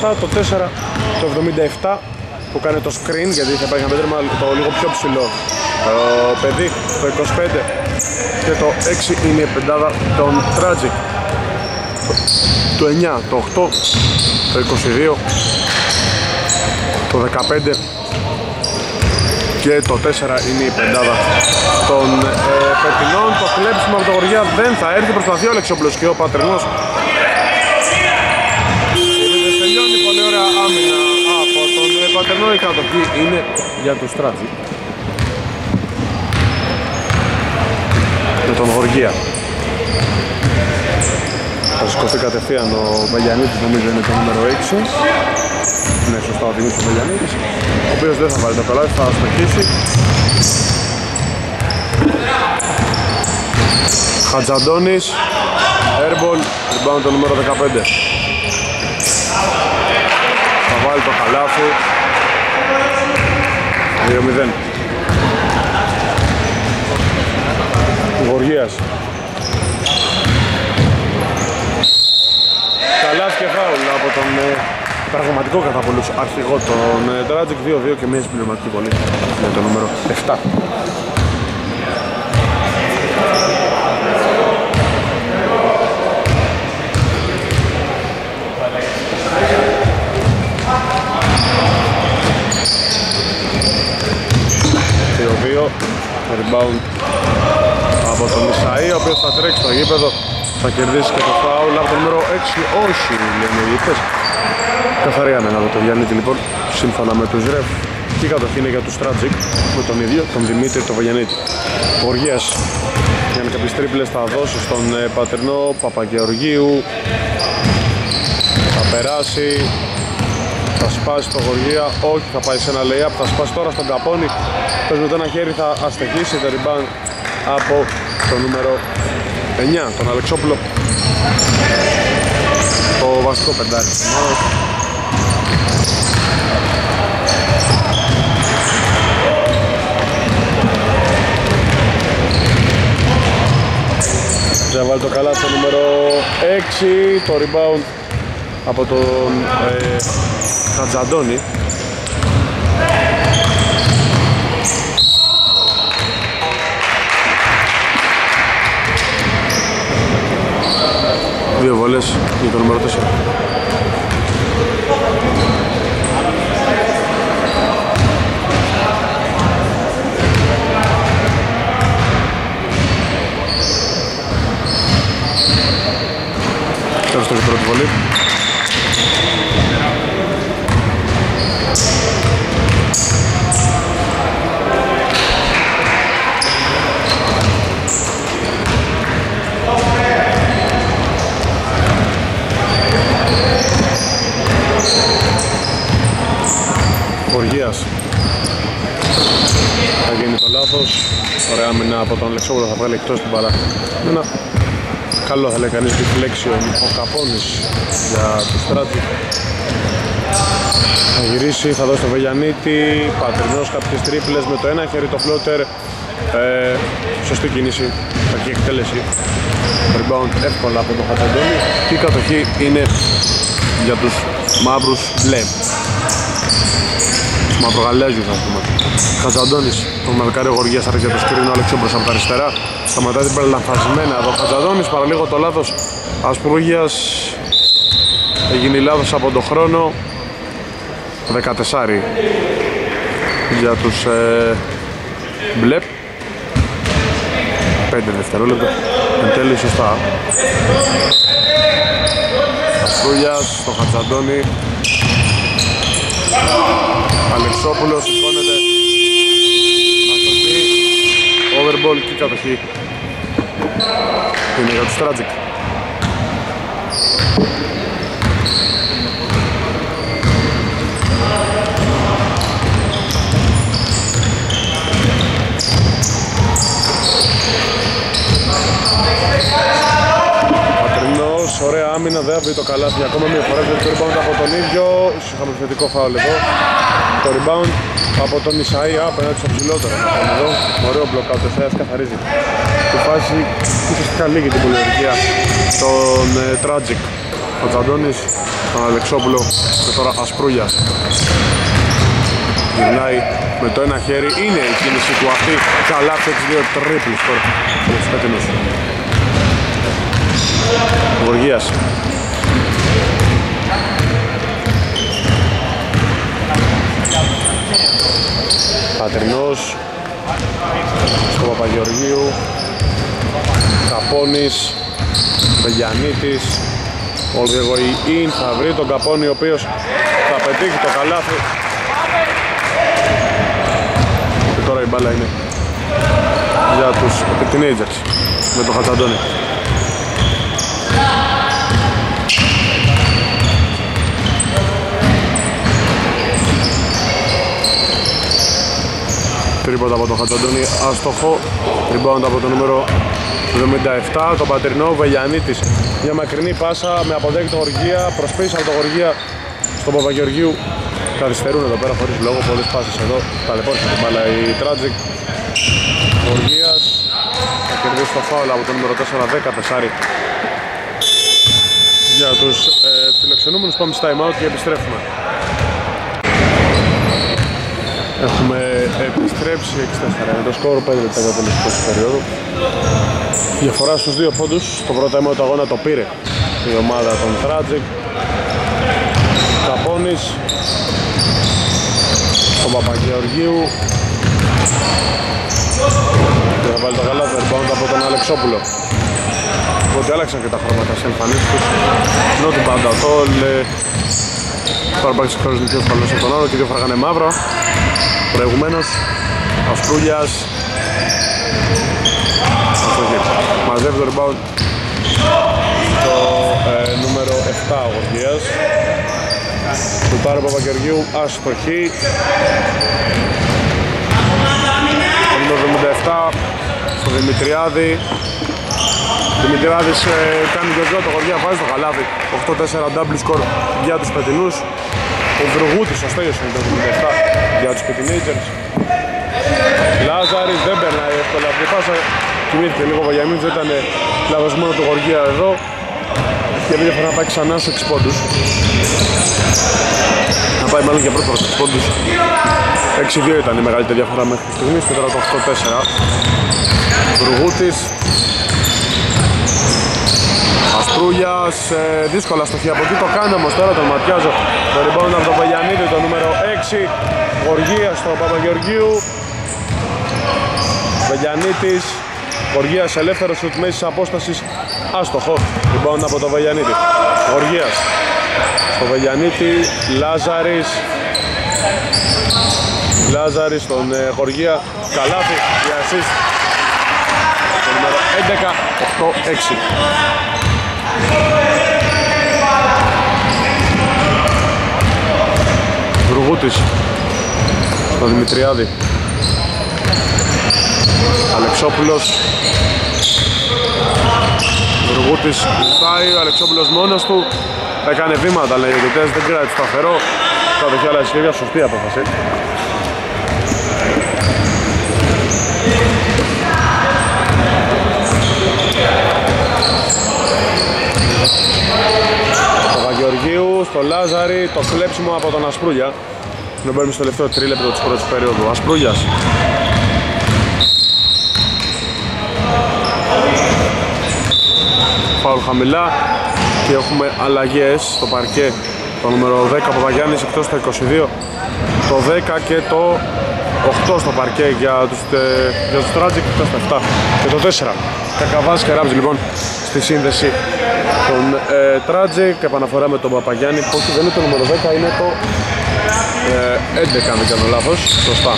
το 7, το 4, το 77 που κάνει το screen γιατί θα υπάρχει ένα πέντρεμα το λίγο πιο ψηλό. Το παιδί το 25 και το 6 είναι η πεντάδα των Tragic. Το 9, το 8, το 22 το 15 και το 4 είναι η πεντάδα των ε, Περτινών το κλέψιμο από το Γοργιά δεν θα έρθει προσπαθεί ο Αλεξόπουλος και ο Πατρινός κατοχή είναι για τους Στράτζι με τον Γοργία. Θα σηκωθεί κατευθείαν ο Βαγιανίτης νομίζω είναι το νούμερο 6 ναι, σωστά ο Δημήτρης Βελιανίδης ο οποίος δεν θα βάλει το πελάτη, θα στοχίσει. Χατζαντώνης Airball, rebound το νούμερο 15 θα βάλει το καλάθι 2-0 Γοργίας Καλάθι και φάουλ από τον ε, πραγματικό κατά πολλούς αρχηγό τον Tragic 2-2 και μια συμπληρωματική βολή με το νούμερο 7. Rebound από τον Ισαΐ ο οποίος θα τρέξει στο γήπεδο θα κερδίσει και το φάουλ από το νούμερο 6 όχι λένε οι γήπες Καθαρή άμενα από τον Γιάννη λοιπόν, σύμφωνα με τους ρεφ. Και η κατοχή είναι για τους Tragic με τον ίδιο, τον Δημήτρη, τον Βαγιανίτη. Γοργίας για να κάποιες τρίπλες θα δώσει στον ε, Πατερνό Παπαγεωργίου. Θα περάσει, θα σπάσει το Γοργία, όχι θα πάει σε ένα layup, θα σπάσει τώρα στον Καπόνι. Πες με το ένα χέρι θα αστεχίσει το rebound από το νούμερο 9, τον Αλεξόπουλο. Το βασικό πεντάρι. Θα βάλει το καλά στο νούμερο 6 το rebound από τον ε, Χατζαντώνη Δύο βολές για το νούμερο 4 στο πρώτη βολή. Χοργίας θα γίνει το λάθος. Ωραία άμυνα από τον Αλεξόπουλο θα βγάλει εκτός την μπαλά ένα καλό θα λέει κανείς deflection ο Καπώνης για το στράτη θα γυρίσει, θα δώσει το Βελιανίτη Πατρινός κάποιες τρίπλες με το ένα χέρι το φλότερ. Ε, σωστή κίνηση, κακή εκτέλεση. Rebound εύκολα από το Χατζαντώνη και η κατοχή είναι για τους μαύρους μπλε. Τους μαυρογαλέζιους ας πούμε Χατζαντώνης, το μαρκάριο Γοργίας άρχισε για το σκρίνο Αλεξόμπρος από τα αριστερά. Σταματάει την περιλαμφασμένα εδώ. Χατζαντώνης παραλίγο το λάθος Ασπρούγιας. Έγινε λάθος από τον χρόνο. 14 για τους ε, μπλε. 5 δευτερόλεπτα. Εν τέλει σωστά. Ασπρούγιας στο Χατζαντώνη Αλεξόπουλος σηκώνεται Αστοχή Overball και κατοχή Είναι για τους Tragic Πατρινός, ωραία άμυνα, δεν βρει το καλάθι ακόμα μια φορά. Το rebound από τον ίδιο. Είχαμε θετικό φάουλ εδώ. Το rebound από τον Ισαΐα απέναντι στο ψηλότερο. Εδώ, ωραίο μπλοκάουτ, ο Ισαΐας καθαρίζει. Στη φάση ουσιαστικά λίγη την πολυορκία τον ε, Tragic. Ο Τζαντώνης, τον Αλεξόπουλο και τώρα Ασπρούγιας. Γυρνάει με το ένα χέρι, είναι η κίνηση του αυτή. Καλά, 6-2 τρίπλη τώρα για τους πέτεινους. Γοργίας. Πατρινός στο Παπαγεωργίου Καπώνης Βεγιανίτης ο Διεγοϊίν θα βρει τον Καπώνη ο οποίος θα πετύχει το καλάθι και τώρα η μπάλα είναι για τους teenagers με το Χατζαντώνη Τρίποτα από τον Χατζαντώνη, άστοχο. Rebound από το νούμερο 77, τον Πατρινό Βελιανίτης. Μια μακρινή πάσα με αποδέκτο Γοργία, προσπίσα από το Γοργία στον Παπαγεωργίου. Καθυστερούν εδώ πέρα χωρίς λόγο, πολλές πάσες εδώ. Ταλαιπώρησε την μπάλα η Τράτζικ. Γοργίας θα κερδίσει το φάουλ από το νούμερο 4-10 πεσάρι. Για τους ε, φιλοξενούμενους πάμε στα time out και επιστρέφουμε. Έχουμε επιστρέψει 6-4 με το σκορ 5 λεπτά για τέλος της περίοδου. Διαφορά στους δύο πόντους, στο πρώτο αίμα του αγώνα το πήρε η ομάδα των Tragic. Καπώνης, ο Παπαγεωργίου και θα βάλει το γαλάζιο rebound από τον Αλεξόπουλο. Οπότε άλλαξαν και τα χρώματα σε εμφανίσεις τους. Ενώ την πάντα το Τώρα υπάρχει συγχρόνως πιο ασφαλώς από τον άλλο και δύο φράγανε μαύρο. Προηγουμένως Ασπρούλιας Μαζεύει το rebound το ε, νούμερο 7 ο Γοργίας του Πάρου Παπακεργίου αστοχή το νούμερο 77 στο Δημητριάδη. Δημητριάδης ε, κάνει το το Γοργία βάζει το καλάδι 8-4 double score για τους πετινούς ο Βρουγούτης ο Στέλιος είναι το 77 για τους Pettinagers Λάζαρης δεν περνάει εύκολα. Αυτή η πάσα κοιμήθηκε λίγο ο Βαγιαμίνης δεν ήταν λάθος μόνο του Γοργία εδώ. Και μια φορά να πάει ξανά σε 6 πόντους. Να πάει μάλλον και πρώτος 6 πόντους. 6-2 ήταν η μεγαλύτερη διαφορά μέχρι στιγμής και τώρα το 8-4 Βρουγούτης Αστρούγιας, ε, δύσκολα στοχεία από εκεί. Το κάνει όμως τώρα τον ματιάζω το rebound από τον Παγιανίδη το νούμερο 6 Γοργίας στον Παπαγεωργίου. Βελιανίτης Γοργίας ελεύθερος σουτ μέσης απόστασης. Άστοχο rebound από τον Βελιανίτη Γοργίας στο Βελιανίτη Λάζαρης. Λάζαρης στον ε, Γοργία Καλάθι για assist. Το νούμερο 11 8-6 Βρουγούτης στο Δημητριάδη. Αλεξόπουλος. Βρουγούτης πάει, ο Αλεξόπουλος μόνος του. Έκανε βήματα λέει ο δεν κράτησε σταθερό θα το άλλα σχέδια, σωστή απόφαση στο Λάζαρη, το κλέψιμο από τον Ασπρούλια. Να μπαίνουμε στο τελευταίο τρίλεπτο της πρώτης περίοδου. Ασπρούλιας. Φάουλ χαμηλά και έχουμε αλλαγές στο παρκέ. Το νούμερο 10 Παπαγιάννης εκτός το 22, το 10 και το 8 στο παρκέ για τους, ε, για τους Tragic εκτός το 7 και το 4. Κακαβάς και Ράμς λοιπόν στη σύνδεση τον ε, Tragic, επαναφορά με τον Παπαγιάννη που όχι δεν είναι το νούμερο 10, είναι το ε, 11 αν δεν κάνω λάθος, σωστά.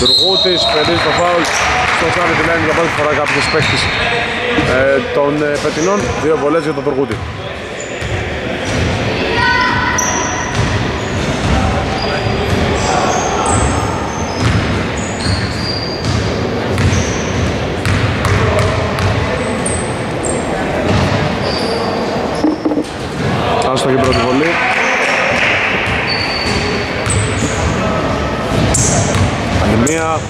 Τουργούτης, παιδί το φάουλ, στο Σάββι την για πρώτη φορά κάποιος παίκτης ε, των ε, Πετινών, δύο βολές για τον Τουργούτη. Άστοχη πρώτη βολή. Άλλη μία.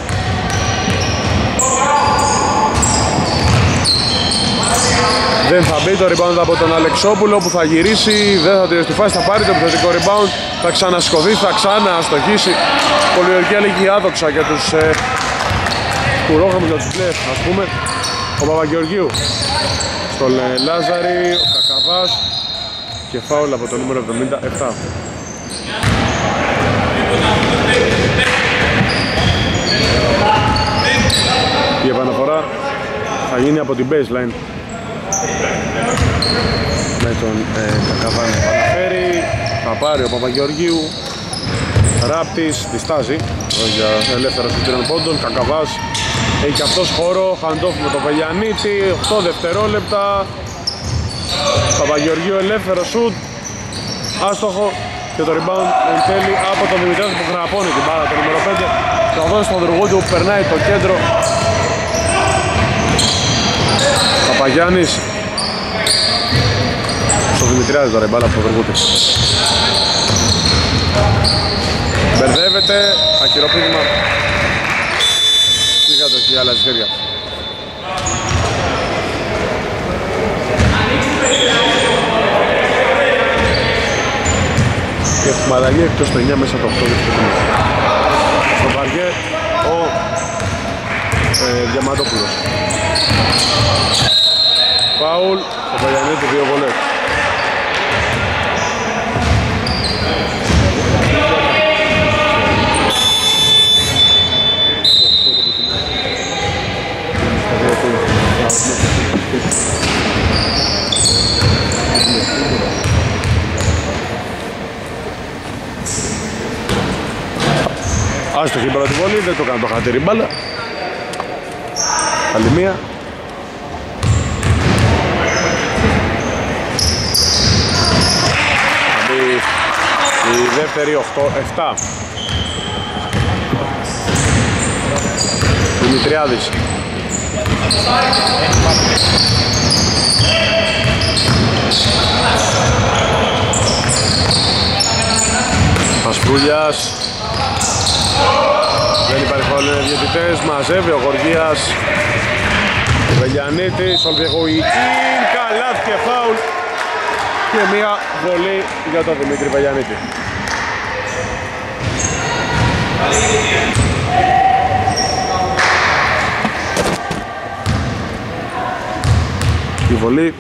Δεν θα μπει το rebound από τον Αλεξόπουλο που θα γυρίσει, δεν θα τελειώσει τη φάση, θα πάρει το επιθετικό rebound, θα ξανασκοθεί, θα ξαναστοχίσει. Πολιορκία λίγη άδοξα για τους ε, κουρόχαμους, για τους πλευρ, ας πούμε. Ο Παπαγεωργίου στον ε, Λάζαρη, ο Κακαβάς και φάουλ από το νούμερο 77. Η επαναφορά θα γίνει από την baseline. Με τον ε, Κακαβάνη επαναφέρει. Θα πάρει ο Παπαγεωργίου. Ράπτης, διστάζει. Για ελεύθερα των πόντων, Κακαβάς. Έχει και αυτός χώρο, χαντόφ με τον Πελιανίτη, 8 δευτερόλεπτα Παπαγεωργίου ελεύθερο σουτ. Άστοχο. Και το rebound εν τέλει από τον Δημητρέας που χραπώνει την μπάλα το νούμερο 5 το δώσει στον δρογό του περνάει το κέντρο. Παπαγιάννης. Στο Δημητριάδη τώρα η μπάλα από τον δρογό του Μπερδεύεται, ακυροπήγημα και κατοχή άλλα χέρια και έχουμε αλλαγή εκτός το 9 μέσα το 8 στο παριέ ο ε, Διαμαντόπουλος. Φάουλ ο Παγιανέτη δύο βολές Άστοχη πρώτη βολή, δεν το κάνει το χατήρι μπάλα. Άλλη μία. η δεύτερη 8, 7. Δημητριάδης. Πασπούλιας δεν υπάρχει φάουλ είναι διαιτητές, μαζεύει ο Γοργίας Ο Βελιανίτης, ο Ολβιεγουικίν, καλάθ και φάουλ. Και μία βολή για τον Δημήτρη Βελιανίτη. Η βολή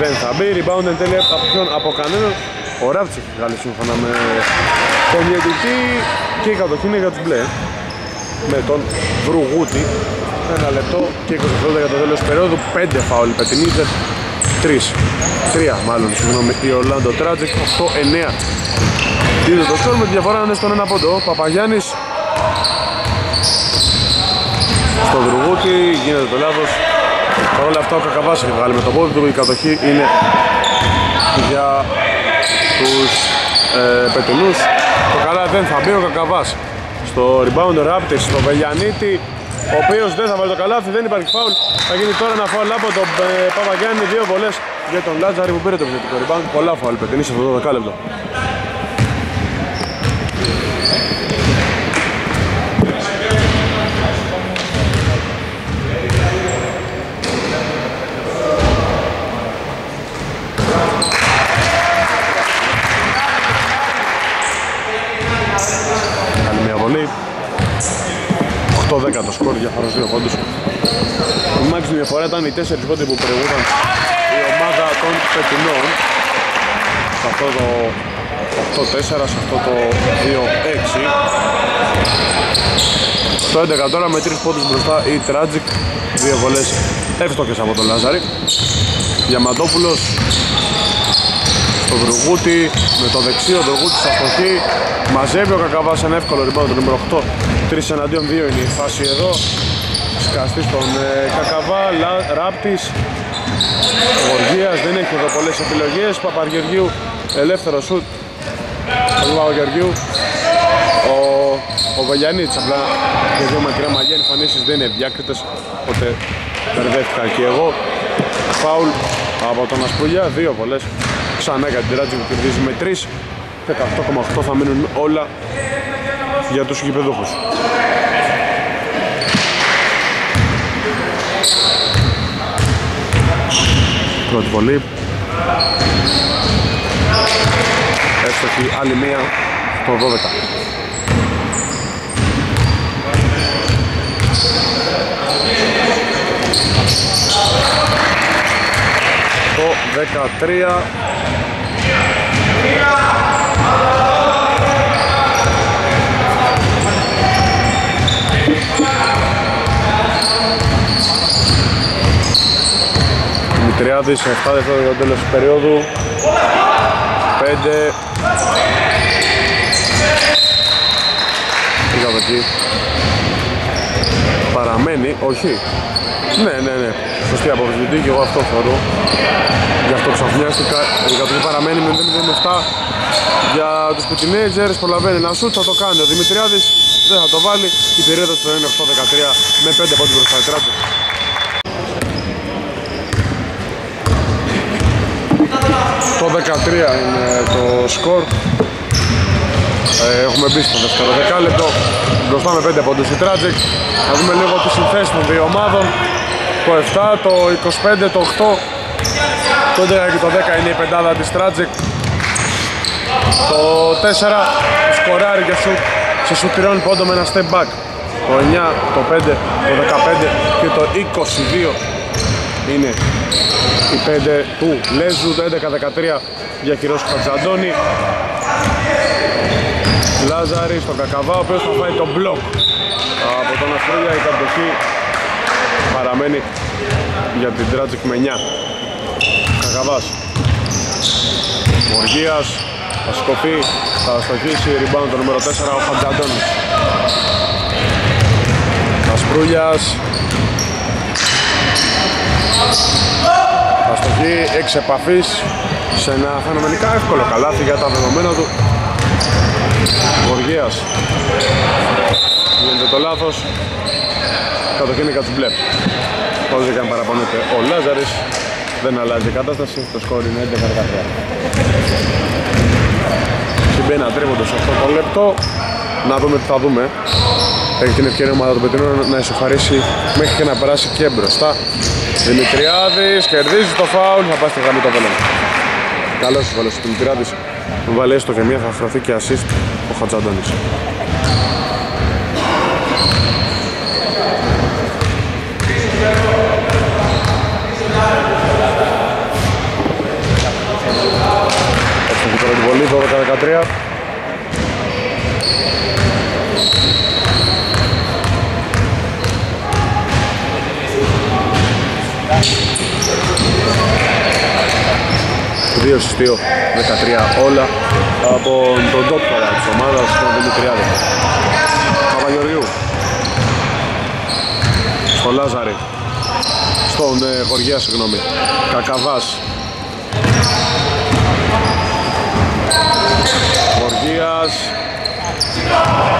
δεν θα μπει, rebound εν τέλει από ποιον, από κανέναν ο Ράβτσικ βγάλει σύμφωνα με τον διαιτητή και η κατοχή είναι για τους μπλε. Με τον Βρουγούτη. Ένα λεπτό και 20 δευτερόλεπτα για το τέλος περίοδου. 5 φάουλ Πετινίτζερ 3 3 μάλλον συγγνώμη η Orlando Tragic 8-9 Δίδω το σκορ με τη διαφορά είναι στον ένα πόντο. Παπαγιάννης. Στο Δρουγούτη γίνεται το λάθος. Παρ' όλα αυτά ο Κακαβάς έχει βγάλει με το πόδι του. Η κατοχή είναι για τους ε, Πετουνούς το καλά δεν θα μπει ο Κακαβάς στο rebound ο Ράπτης, στο Βελιανίτη ο οποίος δεν θα βάλει το καλάθι, δεν υπάρχει φάουλ. Θα γίνει τώρα ένα φάουλ από τον ε, Παπαγιάννη δύο βολές για τον Λάτζαρη που πήρε το επιθετικό rebound. Πολλά φάουλ Πετουνής σε αυτό το δεκάλεπτο το σκορ διαφοράς δύο πόντους. Η μάξιμη διαφορά ήταν οι τέσσερις πόντοι που προηγούνταν η ομάδα των Πετινών σε αυτό το 8-4, σε αυτό το 2-6. Στο 11 τώρα με τρεις πόντους μπροστά η Tragic, δύο βολές εύστοχες από τον Λάζαρη. Διαμαντόπουλος στο Δρουγούτη, με το δεξί ο Δρουγούτης αστοχή, μαζεύει ο Κακαβάς ένα εύκολο rebound το νούμερο 8 3 εναντίον 2 είναι η φάση εδώ. Σκαστή στον ε, Κακαβά, Λα, Ράπτης. Γοργίας δεν έχει εδώ πολλές επιλογές. Παπαργεργίου ελεύθερο σουτ. Ο Παπαργεργίου ο, ο Βελιανίτης απλά και δύο μακριά μαγιά εμφανίσεις δεν είναι διάκριτες οπότε μπερδεύτηκα και εγώ. Φάουλ από τον Ασπούλια, δύο βολές. Ξανά για την Τράτζη που κερδίζει με 3. 18,8 θα μείνουν όλα για τους γηπεδούχους. Πρώτη βολή. Έστοχη άλλη μία στο 12. Το 13 Δημητριάδης 7 δευτερόλεπτα για το τέλος του περίοδου. 5 Πήγα από εκεί. Παραμένει, όχι Ναι, ναι, ναι Σωστή απόψη και εγώ αυτό θεωρώ Γι' αυτό ξαφνιάστηκα Η κατοχή παραμένει με 0-7 Για τους που teenagers προλαβαίνει να σούτ θα το κάνει Ο Δημητριάδης δεν θα το βάλει Η περίοδος του είναι 8-13 με 5 πόντους μπροστά Το 13 είναι το σκορ. Ε, έχουμε μπει στο δεύτερο δεκάλεπτο. Μπροστά με 5 πόντους η Tragic. Θα δούμε λίγο τις συνθέσεις των δύο ομάδων. Το 7, το 25, το 8. Το 11 και το 10 είναι η πεντάδα της Tragic. Το 4 σκοράρει για σου, σε σου τριών πόντο με ένα step back. Το 9, το 5, το 15 και το 22 είναι οι 5 του Λέζου, το 11-13 για Κυρώσου Χατζαντώνη Λάζαρη στον Κακαβά, ο οποίος θα φάει το μπλοκ από τον Αστρούλια η κατοχή παραμένει για την Τράτζικ με 9 Κακαβάς. Μοργίας. Θα σκοφεί, θα στοχίσει. Rebound το νούμερο 4 ο Χατζαντώνης Ασπρούλιας Αστοχή, εξ επαφής σε ένα φαινομενικά εύκολο καλάθι για τα δεδομένα του. Γοργίας γίνεται το λάθος. Κατοχή είναι κατσμπλέ Πώς δεν κάνει παραπονείται ο Λάζαρης. Δεν αλλάζει η κατάσταση, το σκόρ είναι 11-13 Συμπένα τρίβοντας αυτό το λεπτό. Να δούμε τι θα δούμε. Έχει την ευκαιρία ομάδα του Πετρίνου να ισοφαρίσει μέχρι και να περάσει και μπροστά. Δημητριάδης κερδίζει το φάουλ, θα πάει στη γραμμή το βέλον. Καλώς ο βέλος, Δημητριάδης βάλει έστω και μία, θα φραθεί και assist ο Χατζαντώνης. Έχει πρώτη βολή, 12-13. Δύο στις 2, 13 όλα από τον δόκτωρα της ομάδας, τον Δημητριάδη. Παπαγεωργιού. Στο Λάζαρη. Στον ε, Χωριέα, συγγνώμη. Κακαβάς.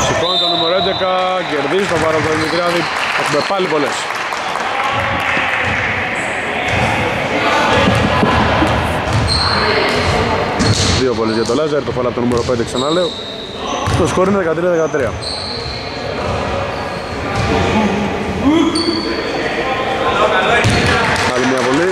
Σηκώνει το νούμερο 11, κερδίζει τον Βάρο Δημητριάδη. Έχουμε πάλι πολλές. Δύο βολές για το Λάζαρ, το φάλα από το νούμερο 5 ξαναλέω. Το σκορ είναι 13-13. Άλλη μια βολή.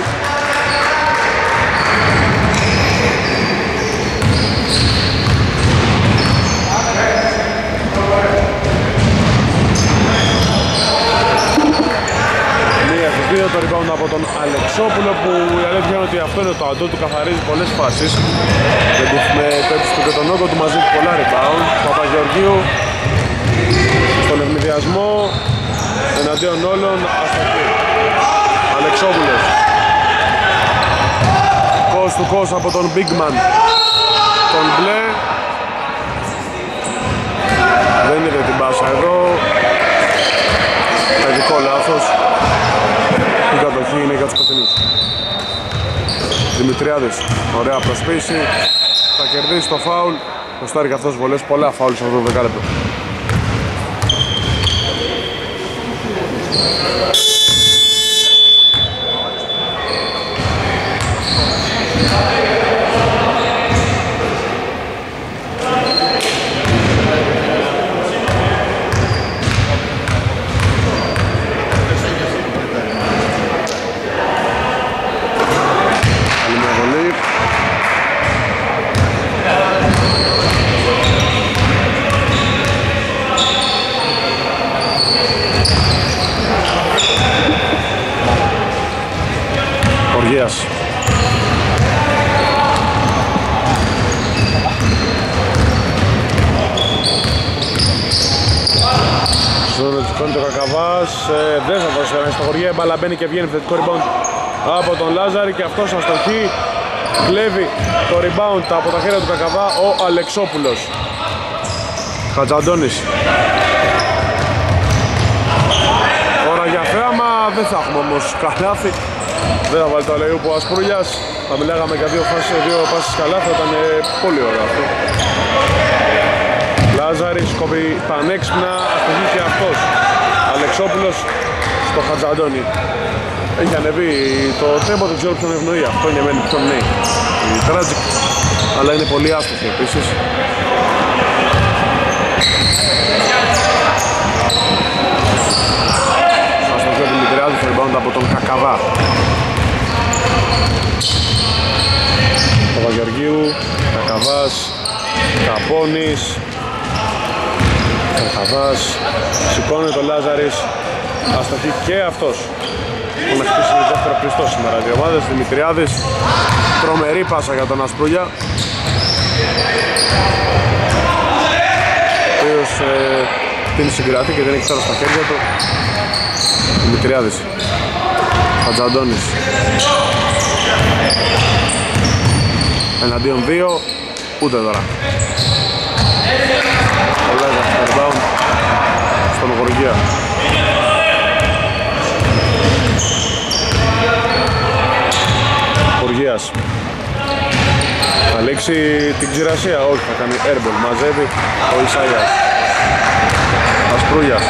Το rebound από τον Αλεξόπουλο που η αλήθεια είναι ότι αυτό είναι το αντό του, καθαρίζει πολλές φάσεις. Με το έψιστο και τον όγκο του μαζί του πολλά rebound. Παπαγεωργίου στον ευνηδιασμό εναντίον όλων αστοχή Αλεξόπουλος. Κος του κος από τον Bigman τον μπλε. Δεν είδε την πάσα εδώ παιδικό λάθος η κατοχή είναι για τους κοντινούς. Δημητριάδης, ωραία προσπίση, θα κερδίσει το φάουλ. Προστάρει και αυτός βολές, πολλά φάουλ σε αυτό το δεκάλεπτο. Γεωργίας Στον σηκώνει το Κακαβάς, ε, δεν θα δώσει κανένα στο χωριέ, μπαλά μπαίνει και βγαίνει θετικό rebound από τον Λάζαρη και αυτός αστοχεί κλέβει το rebound από τα χέρια του Κακαβά ο Αλεξόπουλος. Χατζαντώνης. Τώρα για θέαμα δεν θα έχουμε όμως καλάθι. Δεν θα βάλει το αλείου που ο Ασπρούλιας θα μιλάγαμε για δύο, φάσεις, δύο πάσεις καλάθι ήταν ε, πολύ ωραίο αυτό. Λάζαρης κόβει πανέξυπνα αστοχεί και αυτός. Αλεξόπουλος στο Χατζαντώνη έχει ανεβεί το τέμπο, δεν ξέρω ποιον ευνοεί. Αυτό είναι εμένα ποιον ναι. Η Tragic, αλλά είναι πολύ άστοχη επίσης. Αστοχή ο Δημητριάδης, το rebound από τον Κακαβά. Παπαγεωργίου, Κακαβάς, Καπώνης, Κακαβάς, σηκώνει το Λάζαρης, αστοχή και αυτός. Που να χτίσει δεύτερο κλειστό σήμερα οι ομάδες Δημητριάδης. Τρομερή πάσα για τον Ασπρούλια. Ο οποίος ε, την συγκρατεί και δεν έχει τώρα στα χέρια του. Δημητριάδης. Χατζαντώνης. Εναντίον δύο. Ούτε τώρα. Ο Λέζας rebound στον Γοργία Γεωργίας θα λήξει την ξηρασία, όχι θα κάνει airball, μαζεύει ο Ισάιας Ασπρούγιας.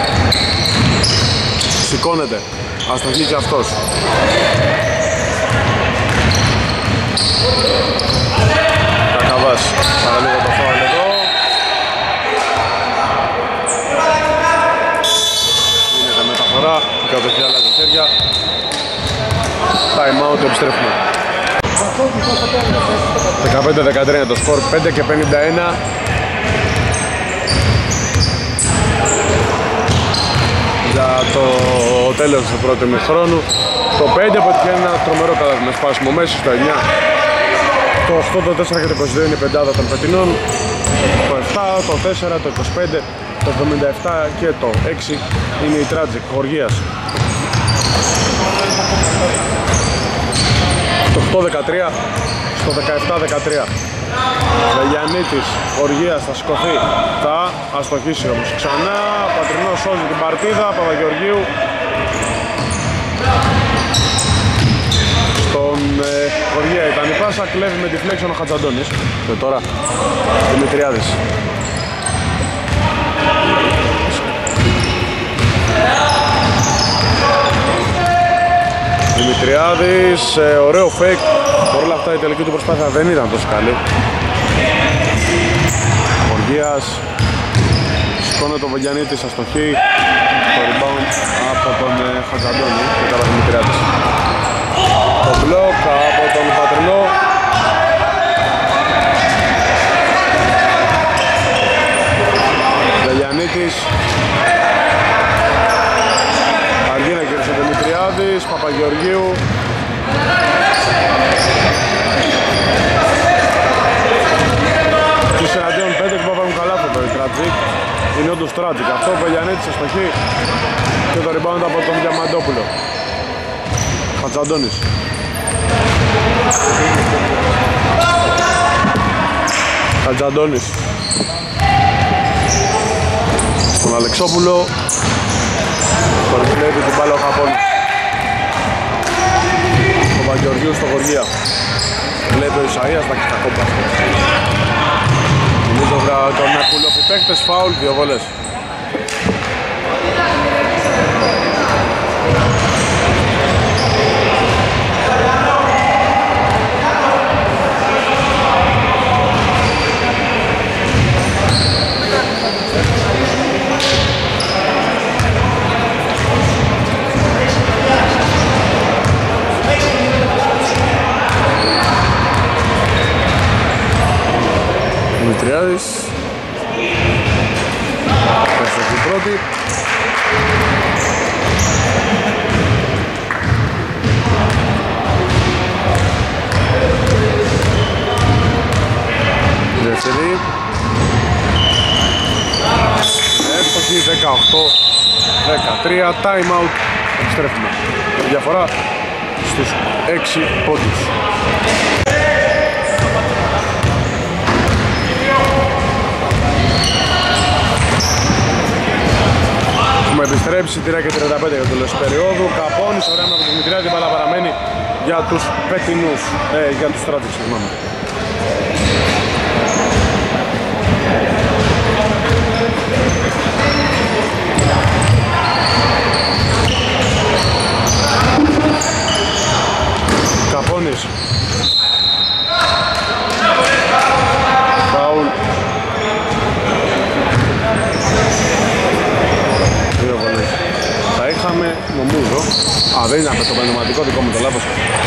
Σηκώνεται, αστοχεί και αυτός. Κακαβάς, παραλίγο το φάουλ εδώ. Γίνεται μεταφορά, η κατοχή αλλάζει χέρια. Time out, επιστρέφουμε 15-13 το σκορ, 5 και 51 για το τέλος του πρώτου χρόνου το 5 πετυχαίνει ένα τρομερό κατάδειγμα σπάσιμο μέσα στο 9 το 8, το 4 και το 22 είναι η πεντάδα των πετινών το 7, το 4, το 25 το 77 και το 6 είναι η Tragic Χοργίας στο 8-13 στο 17-13 Βελιανίτης, Οργίας θα σηκωθεί. Θα αστοχίσει όμως ξανά. Πατρινός σώζει την παρτίδα Παπαγεωργίου. Στον ε, Οργία ήταν η πάσα κλέβει με τη φλέξον ο Χατζαντώνης. Και τώρα Δημητριάδης Δημητριάδης, ε, ωραίο fake. Παρ' όλα αυτά η τελική του προσπάθεια δεν ήταν τόσο καλή. Γοργίας, σηκώνει τον Βογιανίτη στα στοχή. Το rebound από τον ε, Χατζαντώνη και τώρα Δημητριάδης. Το μπλοκ από τον Πατρινό. Βελιανίτης Δημητριάδης, Παπαγεωργίου. Τους εναντίον 5 που πάμε καλά αυτό το Τρατζίκ είναι όντως Τρατζίκ αυτό ο Βελιανέτης αστοχή και το rebound από τον Διαμαντόπουλο. Χατζαντώνης. Χατζαντώνης. Στον Αλεξόπουλο. Κορυφλεύει την μπάλα ο Χαπώνης Ο Παγγεωργίου στο Γοργία. Βλέπει ο Ισαΐας να έχει κακό Νομίζω τον Ακουλόφι παίχτες φάουλ, δύο βολές Δημητριάδης. Πέσω την πρώτη. Δεύτερη. Έποχη 18-13 Time out. Διαφορά στους 6 πόντους. Έχουμε επιστρέψει 3 και 35 για το τέλος περίοδου. Καπώνης, ωραία με τον Δημητριά, την μπάλα παραμένει για τους πετινούς, ε, για τους στράτες, συγγνώμη. Καπώνης. Φάουλ. Δύο βολές. Θα είχαμε, νομίζω, α δεν είναι αυτό το πνευματικό δικό μου το λάθος,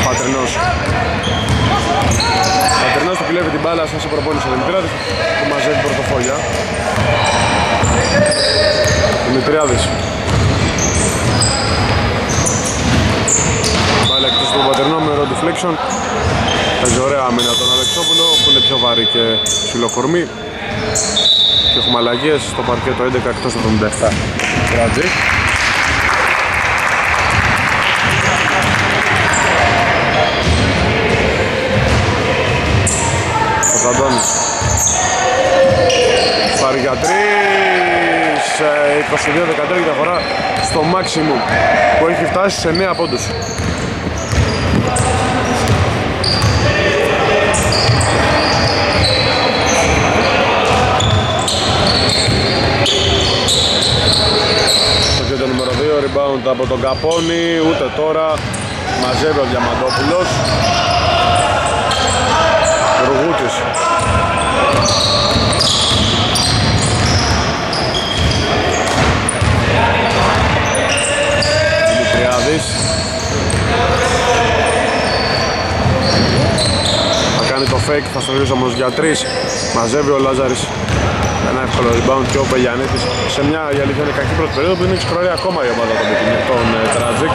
Πατρινός. Πατρινός του κλέβει την μπάλα σαν σε προπόνηση ο Δημητριάδης που μαζεύει πορτοφόλια. Δημητριάδης. Μπάλα εκτός του Πατρινό με road deflection. Παίζει ωραία άμυνα τον Αλεξόπουλο που είναι πιο βαρύ και ψηλοκορμί. Και έχουμε αλλαγές στο παρκέτο 11 εκτός του 77. Ράτζι. Ε, 22-13 διαφορά στο maximum που έχει φτάσει σε 9 πόντους. Το νούμερο 2, rebound από τον Καπόνι, ούτε τώρα μαζεύει ο Διαμαντόπουλος.Ουργούτης. fake, θα στραβήσει όμως για τρεις. Μαζεύει ο Λάζαρης ένα εύκολο rebound και ο Πελιανίτης σε μια η αλήθεια είναι κακή πρώτη περίοδο που δεν έχει σκρολεί ακόμα η ομάδα των Πεκινιών, τον ε, Τράτζικ.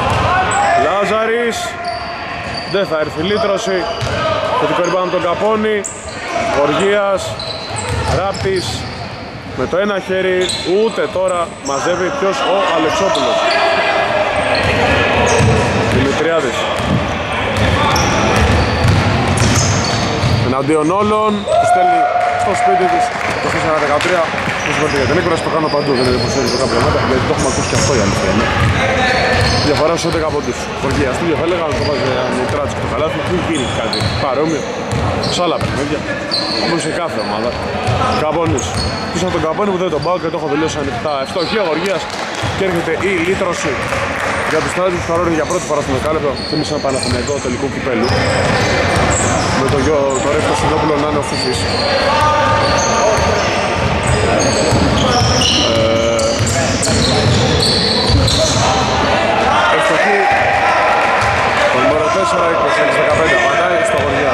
Λάζαρης δεν θα έρθει λύτρωση θετικό rebound τον Καπόνι Γοργίας Ράπτης με το ένα χέρι ούτε τώρα μαζεύει ποιος ο Αλεξόπουλος Δημητριάδης εναντίον όλων τους στέλνει στο σπίτι της το 4-13 με συγχωρείτε για την έκφραση, το κάνω παντού, δεν είναι προσφέρει το κάποια πράγματα, γιατί το έχουμε ακούσει και αυτό η αλήθεια είναι. Διαφορά στους 11 πόντους. Γοργία, στο ίδιο θα έλεγα, να το βάζει με τράτσι το καλάθι, δεν γίνει κάτι παρόμοιο σε άλλα παιχνίδια, όπως σε κάθε ομάδα. Καπώνης. Πίσω από τον Καπώνη που δεν τον πάω και το έχω τελειώσει ανοιχτά. Ευστοχία Γοργίας και έρχεται η λύτρωση για τους τράτζους που θα για πρώτη φορά στο δεκάλεπτο. Θύμισε ένα Παναθηναϊκό τελικού κυπέλου. Με το, γιο, το ρεύτο Συνόπουλο να είναι ο Φίφης. Ευστοχή το νούμερο 4, 26-15, απαντάει στο χωριά.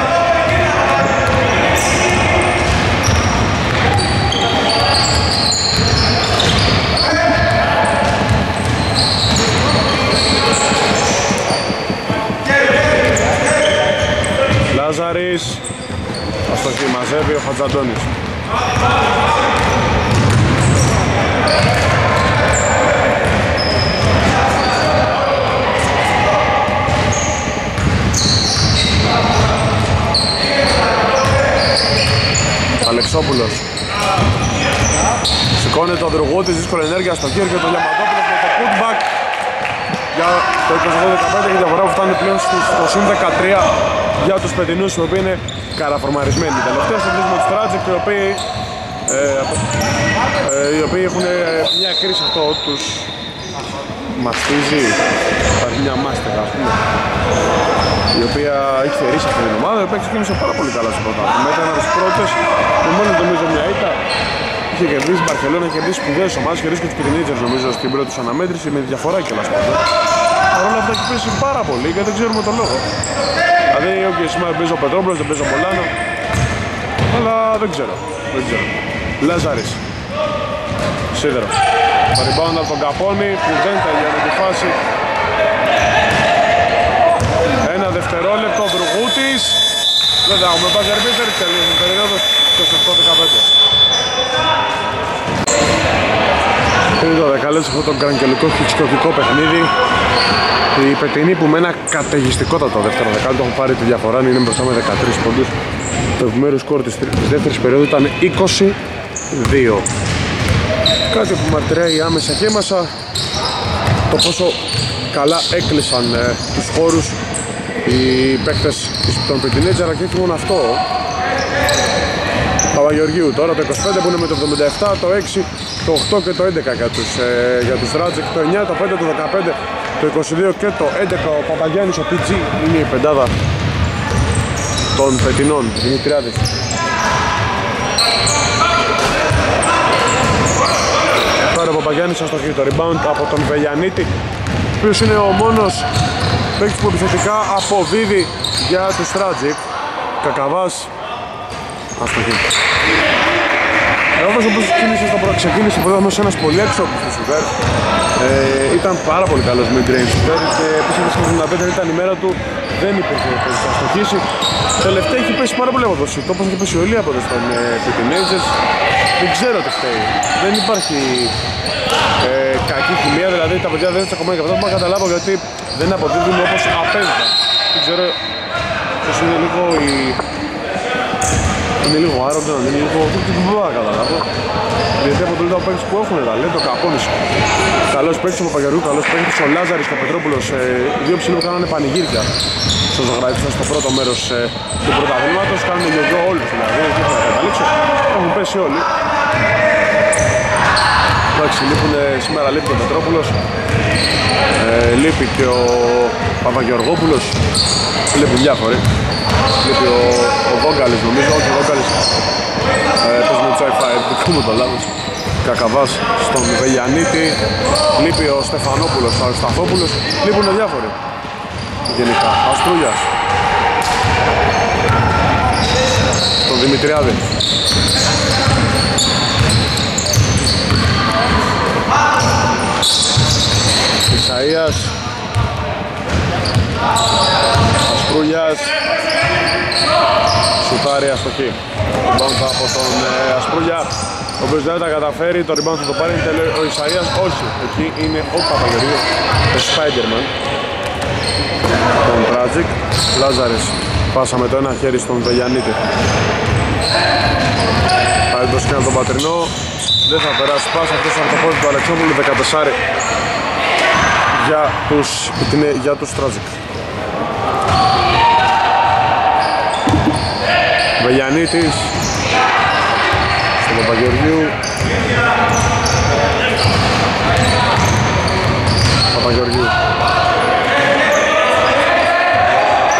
Λάζαρης Αστοχή μαζεύει ο Χατζαντώνης. Αλεξόπουλος. Σηκώνεται ο Δρουγούτης, δύσκολη ενέργεια στο χέρι και το Διαμαντόπουλος με το putback για το 28-15 και η διαφορά που φτάνει πλέον στο στο συν 13 για τους πετινούς οι οποίοι είναι καραφορμαρισμένοι. Τελευταία στιγμή με τους Τράτζικ οι οποίοι, ε, απο- ε, οι οποίοι έχουν ε, μια κρίση αυτό τους μαστίζει, υπάρχει μια μάστεγα ας πούμε η οποία έχει θερήσει αυτή την ομάδα, η οποία ξεκίνησε πάρα πολύ καλά στο πρωτάθλημα. Ήταν από τις πρώτες, με μόνο νομίζω μια ήττα, είχε κερδίσει η Μπαρσελόνα, είχε κερδίσει σπουδαίες ομάδες, είχε κερδίσει και τους Πυρηνίτσες νομίζω στην πρώτη τους αναμέτρηση με διαφορά κιόλας πάντα. Παρ' όλα αυτά έχει πέσει πάρα πολύ και δεν ξέρουμε τον λόγο. Δηλαδή, ok, σήμερα παίζει ο Πετρόπουλος, δεν παίζει ο Πολάνο, αλλά δεν ξέρω, δεν ξέρω. Λάζαρης, Σίδερος. Το rebound από τον Καπόνι που δεν τελειώνει τη φάση. Ένα δευτερόλεπτο Βρουγούτης. Δεν θα έχουμε μπάζερ μπίτερ, τελείωσε η περίοδος 28-15. Είναι το καλές αυτό το γκρανκελικό χιτσκοκικό παιχνίδι. Η Πετινή που με ένα καταιγιστικότατο δεύτερο δεκάλεπτο έχουν πάρει τη διαφορά, είναι μπροστά με 13 πόντους. Το επιμέρου σκορ της, της δεύτερης περίοδου ήταν 22. Κάτι που μαρτυράει άμεσα και έμασα το πόσο καλά έκλεισαν ε, τους χώρους οι παίκτες των Πετινέτζαρα και όχι μόνο αυτό Παπαγεωργίου τώρα το 25 που είναι με το 77, το 6, το 8 και το 11 για τους, ε, για τους Ράτζεκ, το 9, το 5, το 15, το 22 και το 11 ο Παπαγιάννης, ο PG είναι η πεντάδα των Πετινών, Δημητριάδης. Τώρα ο Παπαγιάννης στο το rebound από τον Βελιανίτη, ο οποίος είναι ο μόνος παίκτης που επιθετικά αποδίδει για τους Ράτζεκ. Κακαβάς αστοχή. Όπως όπως ξεκίνησε στο πρώτο, ξεκίνησε πρώτο σε ένας πολύ έξοπλος σουτέρ. Ε, ήταν πάρα πολύ καλός με range σουτέρ και επίσης στο 75 ήταν η μέρα του, δεν υπήρχε να αστοχήσει. Τελευταία έχει πέσει πάρα πολύ από το σουτ, όπως έχει πέσει όλοι από το στον ε, Δεν ξέρω τι φταίει. Δεν υπάρχει ε, κακή χημεία, δηλαδή τα παιδιά δεν τσακωμένα και αυτό που καταλάβω γιατί δεν αποδίδουν όπως απέναντι. Δεν ξέρω πως είναι λίγο η είναι λίγο άρροντα, είναι λίγο... Δεν μπορώ να καταλάβω. Γιατί από το λίγο παίκτες που έχουν ταλέντο, καπώνεις. Καλός παίκτης ο Παπαγιαρού, καλός παίκτης ο Λάζαρης και ο Πετρόπουλος. Ε, οι δύο ψηλοί που κάνανε πανηγύρια στο ζωγραφιστό στο πρώτο μέρος ε, του πρωταθλήματος. Κάνουν γιο όλους δηλαδή, δεν θα καταλήξω. Έχουν πέσει όλοι. Εντάξει, λείπουν, σήμερα λείπει ο Πετρόπουλος, ε, λείπει και ο Παπαγεωργόπουλος, λείπουν διάφοροι. Λείπει ο, ο Βόγκαλης νομίζω, όχι ο Βόγκαλης ε, πες με τσάι φάιρ, δικό μου το λάθος Κακαβάς στον Βελιανίτη Λείπει ο Στεφανόπουλος, ο Αρισταφόπουλος Λείπουν διάφοροι. Γενικά Αστρούγιας. Στον Δημητριάδη. Ισαΐας Αστρούγιας Σουτάρει αστοχή. Rebound από τον ε, Ασπρούλια, ο οποίος δεν τα καταφέρει, το rebound θα το πάρει ο Ισαΐας, όχι, εκεί είναι ο Παπαγεωργίου, ο Spiderman. Τον Τράτζικ, Λάζαρης, πάσα με το ένα χέρι στον Βελιανίτη. Πάει το σκένα τον Πατρινό, δεν θα περάσει πάσα, αυτός από το πόδι του Αλεξόπουλου, 14 για τους, για τους Τράτζικ. Βελιανίτης στον Παπαγεωργίου. Παπαγεωργίου.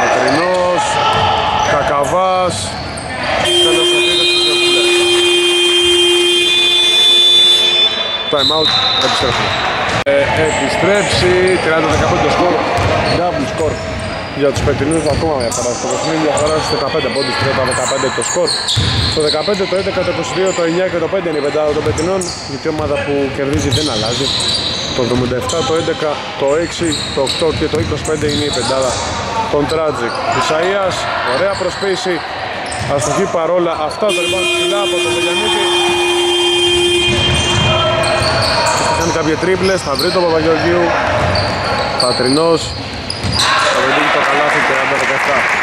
Πατρινός Κακαβάς. Τέλος ο Time out, επιστρέφουμε. Ε, επιστρέψει, 30-15 σκορ, double σκορ για τους Πετρινούς ακόμα μια φορά στο παιχνίδι διαφορά στους 15 πόντους 30-15 το σκορ. Στο 15 το 11 το 22 το 9 και το 5 είναι η πεντάδα των Πετρινών η ομάδα που κερδίζει δεν αλλάζει. Το 77 το 11 το 6 το 8 και το 25 είναι η πεντάδα των Τράτζικ. Ισαΐας ωραία προσποίηση αστοχή παρόλα αυτά το λοιπόν ψηλά από τον Βελιανίτη θα κάνει κάποιες τρίπλες θα βρει τον Παπαγεωργίου. Πατρινός το καλάθι 30-17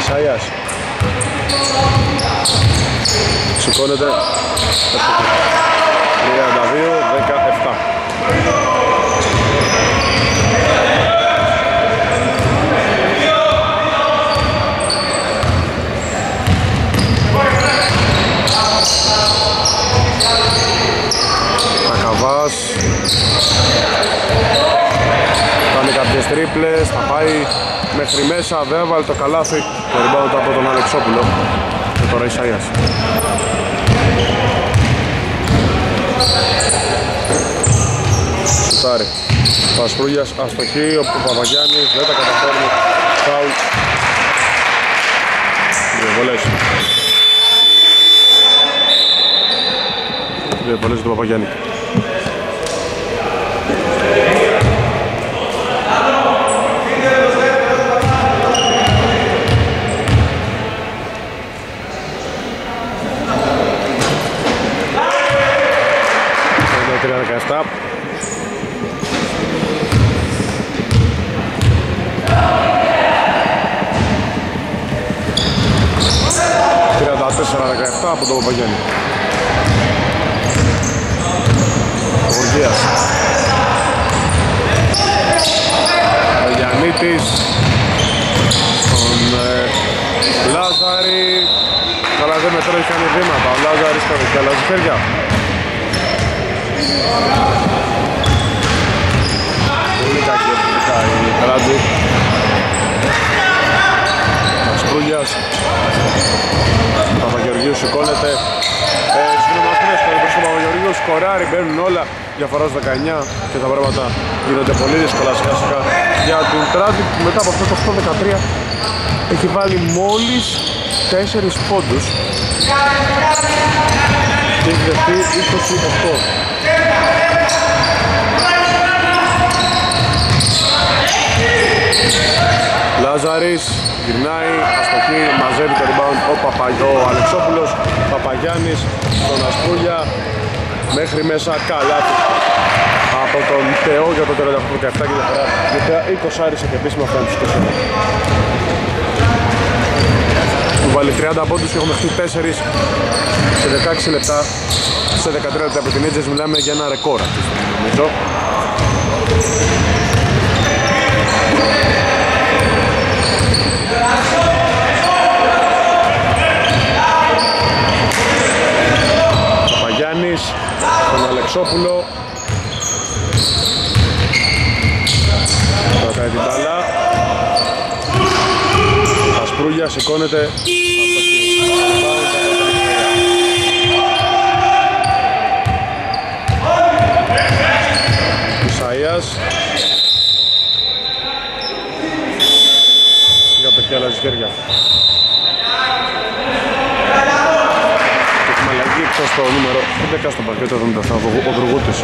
Ισαΐας Σηκώνεται. 32-17 Κάνει κάποιες τρίπλες, θα πάει μέχρι μέσα, δεν βάλει το καλάθι Το rebound από τον Αλεξόπουλο. Και τώρα Ισαΐας σουτάρει. Πασπρούγιας αστοχή, ο Παπαγιάννης, δεν τα καταφέρνει. Φάουλ. Διαβολές. Διαβολές του Παπαγιάννη. 17 34-17 από τον Παπαγιάννη. Γοργίας. Ο Γιαννίτης. Τον ε, Λάζαρη. Καλά δεν μετρώει κάνει βήματα. Ο Λάζαρης κάνει και αλλάζει χέρια. Πολύ κακή επιθυμικά η Κράτζη. Ασπρούγιας. Παπαγεωργίου σηκώνεται. Ε, Συνομαστρές τώρα προς τον Παπαγεωργίου σκοράρει, μπαίνουν όλα. Διαφοράς 19 και τα πράγματα γίνονται πολύ δύσκολα σιγά σιγά για την Τράτη που μετά από αυτό το 8-13 έχει βάλει μόλις 4 πόντους και έχει δεχτεί 28. Λάζαρης γυρνάει, αστοχή, μαζεύει το rebound ο Παπαγιώ, ο Αλεξόπουλος, Παπαγιάννης, τον Ασπούλια, μέχρι μέσα καλά. Από τον Θεό για το 38-17 και διαφορά γιατί 20 άρισε και επίσημα φτάνει τους 20 Του βάλει 30 πόντους και έχουμε χτεί 4 σε 16 λεπτά σε 13 λεπτά από την Έτζες μιλάμε για ένα ρεκόρ. αυτή νομίζω Παπαγιάννης τον Αλεξόπουλο. Κρατάει την μπάλα. Ασπρούγια σηκώνεται Ισαΐας για το χέρια. Χέρια Έχουμε αλλαγή εκτός το νούμερο 11 στο πακέτο 77 ο Δρουγούτης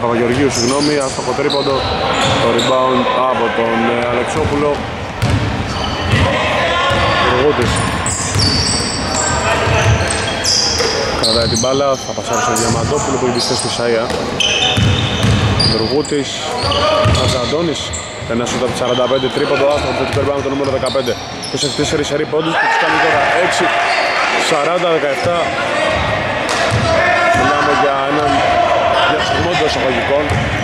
Παπαγεωργίου, συγγνώμη, από τρίποντο το rebound από τον ε, Αλεξόπουλο Ρογούτης κρατάει την μπάλα, θα πασάρει στον Διαμαντόπουλο που είναι στη Σάια. Δουργούτης, Αζαντώνης. Ένα σούτα από 45 τρίποντο άστρο που του πάμε το νούμερο 15 που σε 4 σερί πόντους που τους κάνει τώρα 6 40-17 μιλάμε για έναν διαστημό των εισαγωγικών.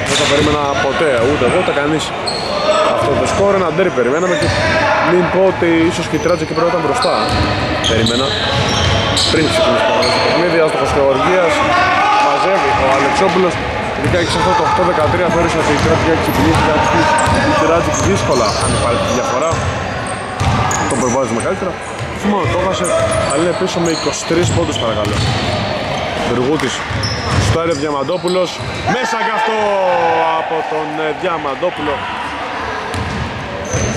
Δεν θα περίμενα ποτέ. Ούτε εγώ ούτε κανείς αυτό το σκορ ένα ντέρι περιμέναμε και μην πω ότι ίσως και η Τράτζα και πρέπει ήταν μπροστά περίμενα πριν ξεκινήσει το παιχνίδι άστοχος Γεωργίας μαζεύει ο Αλεξόπουλος Ειδικά και σε αυτό το 8-13 θεώρησα ότι η Τράτζικ έχει ξεκινήσει να η Τράτζικ δύσκολα αν υπάρχει τη διαφορά. Τον προβάζουμε καλύτερα. Όχι μόνο το έχασε, αλλά είναι πίσω με 23 πόντους παρακαλώ. Βεργούτης. Στάρει ο Διαμαντόπουλος. Μέσα και αυτό από τον ε, Διαμαντόπουλο.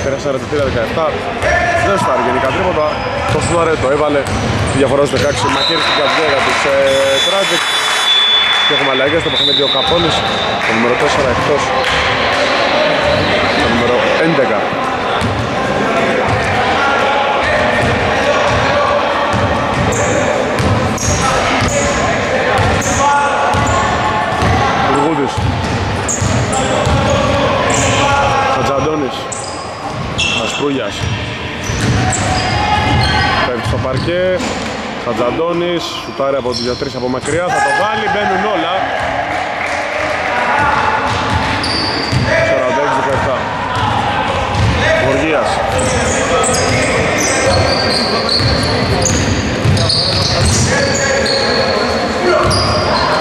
Πέρασε 43-17. Δεν στάρει γενικά τρίποτα. Το Σουάρε το έβαλε. Τη διαφορά στους 16. Μακέρι στην καρδιά για τους ε, Tragic. Και έχουμε αλλαγές στο παιχνίδι ο Καπώνης, το νούμερο 4 εκτός, το νούμερο 11. Γουργούδης. Χατζαντώνης. Ασπρούγιας. Πέφτει στο παρκέ. Χατζαντώνης, σουτάρει από τους 2-3 από μακριά, θα το βάλει, μπαίνουν όλα. 46-17. Γοργίας.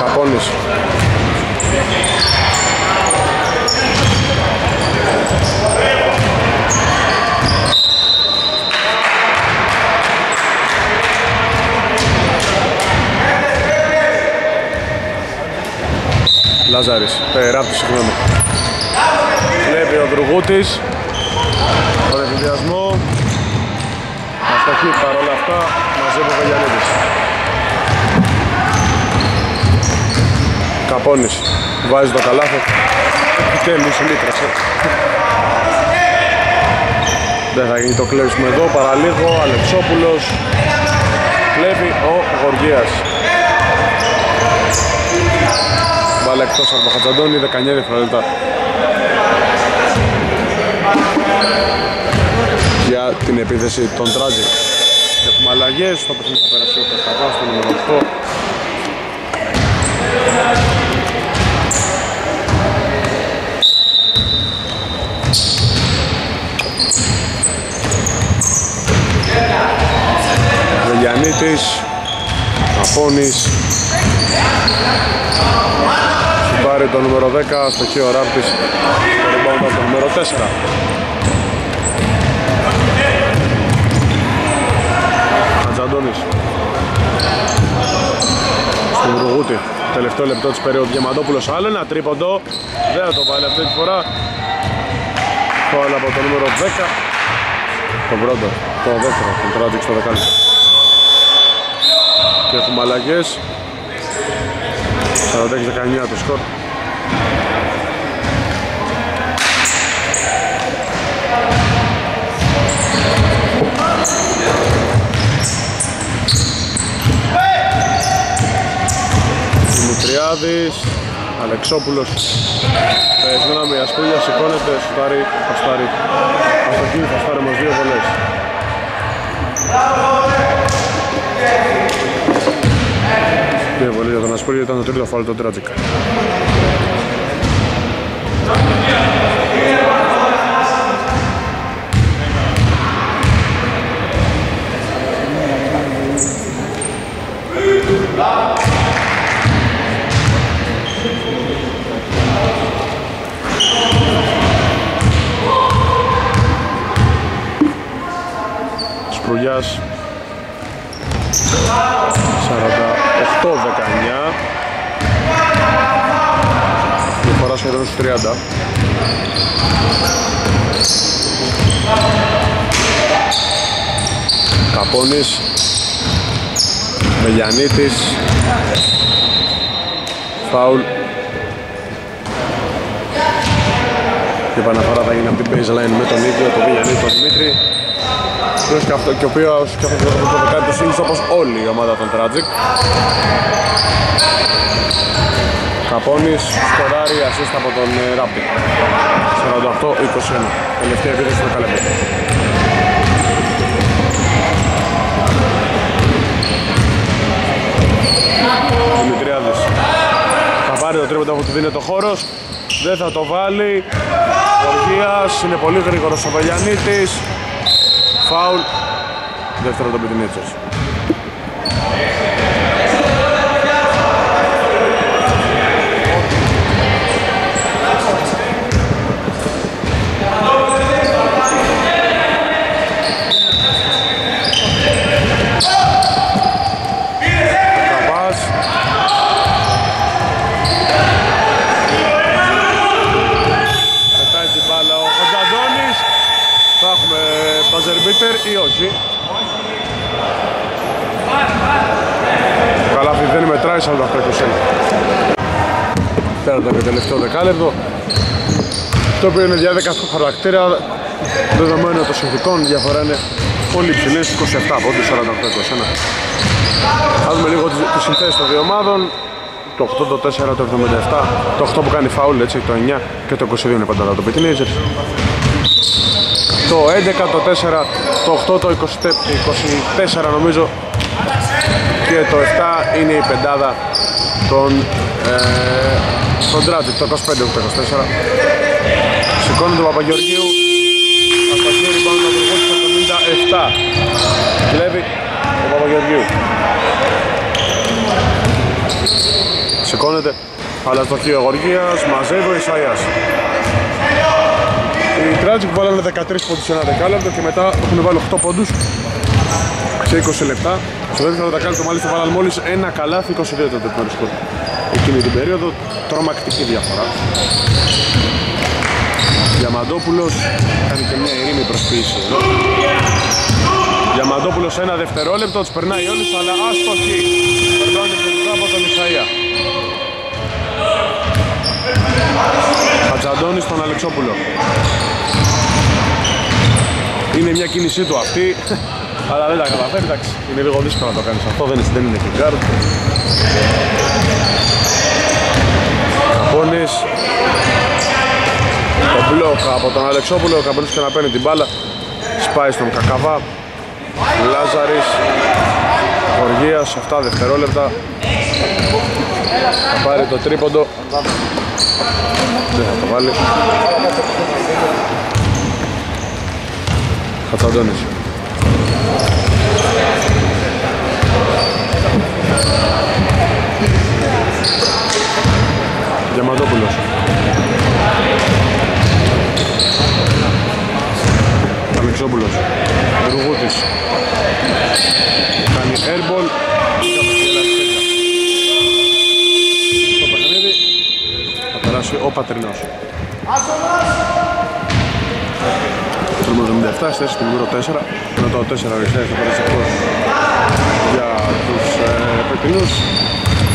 Καπώνης. Λάζαρης, ε, Ράπτης, συγγνώμη. Βλέπει ο Δρουγούτης, τον εφηδιασμό. Αστοχή παρόλα αυτά, μαζεύει ο Βαγιανίδης. Καπώνης. Βάζει το καλάθι. Επιτέλους λύτρασε. Δεν θα γίνει το κλέψιμο εδώ, παραλίγο, Αλεξόπουλος. Κλέβει ο Γοργίας. Βάλε εκτός από το Χατζαντώνη, 19 δευτερόλεπτα. Για την επίθεση των Τράτζικ. Έχουμε αλλαγές, στο παιχνίδι θα περάσει ο Κασταβάς, στο νούμερο 8. Βελιανίτης Απόνης Σουτάρει το νούμερο 10 στο χείο Ράπτης Το rebound το νούμερο 4 Χατζαντώνης Στον Ρουγούτη. Τελευταίο λεπτό της περίοδου. Διαμαντόπουλος άλλο ένα τρίποντο. Δεν θα το βάλει αυτή τη φορά. Φάουλ από το νούμερο 10 Το πρώτο, το δεύτερο, τον Τράτζικ στο δεκάλεπτο. Και έχουμε αλλαγές. 46-19 το σκορ Δημητριάδης Αλεξόπουλος. Περισμένα με Ασπούλια σηκώνεται Σουτάρει, Αστάρι Αστοκίνη θα στάρει μας δύο βολές. Δύο βολές για τον Ασπούλια ήταν το τρίτο φάουλ του Τράτζικα 48-19 Διαφορά σχεδόν στους 30 Καπώνης. Μελιανίτης. Φάουλ. Και επαναφορά θα γίνει από την baseline με τον ίδιο, τον Μελιανίτη, τον Δημήτρη οποίος και αυτό, και ο οποίος και αυτό το δεκάλεπτο σύγχυσε όπως όλη η ομάδα των Tragic. Καπώνης, σκοράρει, assist από τον Ράπτη. 48-21. Τελευταία επίθεση του δεκάλεπτο. Δημητριάδης. Θα πάρει το τρίποντα που του δίνει το χώρος. Δεν θα το βάλει. Γοργίας, είναι πολύ γρήγορος ο Βελιανίτης. Φάουλ. Δεύτερο το Πιτινίτσος. Καβάς. Πετάει την μπάλα ο Χατζαντώνης. Θα έχουμε buzzer beater ή όχι. Καλά, αυτή δεν μετράει 48-21. Τέταρτο και τελευταίο δεκάλεπτο. Το οποίο είναι διάδεκαστο χαρακτήρα δεδομένου των συνθηκών. Η διαφορά είναι πολύ ψηλή, 27 από 48-21. Θα δούμε λίγο τις τις συνθέσεις των δύο ομάδων. Το 8, το 4, το 77, το 8 που κάνει φάουλ, έτσι, το 9 και το 22 είναι πάντα το Teenagers. Το 11, το 4, το 8, το 20 24 νομίζω και το 7 είναι η πεντάδα των ε, τον Τράτη, το 25 το 24 σηκώνει τον Παπαγεωργίου. Ασταχύρι πάνω να το το 77 κλέβει ο Παπαγεωργίου. Σηκώνεται. Αλλά στο χείο Γοργίας μαζεύει ο Ισαΐας. Οι Tragic βάλανε 13 πόντους σε ένα δεκάλεπτο και μετά έχουν βάλει 8 πόντους. Σε 20 λεπτά. Στο δεύτερο δεκάλεπτο μάλιστα βάλαν μόλις ένα καλάθι 22 το τέτοιο σκορ. Εκείνη την περίοδο τρομακτική διαφορά. Διαμαντόπουλος κάνει και μια ειρήνη προσποίηση εδώ. Διαμαντόπουλος ένα δευτερόλεπτο, τους περνάει όλους αλλά άστοχη. Περνάνε και από τον Ισαΐα. στον Αλεξόπουλο. Είναι μια κίνησή του αυτή, αλλά δεν τα καταφέρει, εντάξει. Είναι λίγο δύσκολο να το κάνεις αυτό, δεν είναι, δεν είναι και guard. Καπώνης. Το μπλοκ από τον Αλεξόπουλο, ο Καπώνης και να παίρνει την μπάλα. Σπάει στον Κακαβά. Λάζαρης. Γοργίας, 7 δευτερόλεπτα. Θα πάρει το τρίποντο. Δεν θα το βάλει. Χατσαντώνης. Διαμαντόπουλος. Αλεξόπουλος. Ρουγούτης. Κάνει airball. Στο παιχνίδι θα περάσει ο Πατρινός. Το νούμερο 77 στη θέση του νούμερο 4 ενώ το 4 αριστερά θα περάσει εκτός για τους ε, Πατρινούς